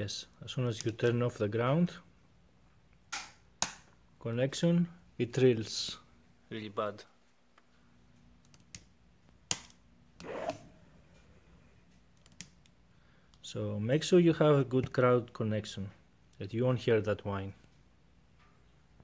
yes as soon as you turn off the ground connection it drills really bad. So make sure you have a good ground connection that you won't hear that whine.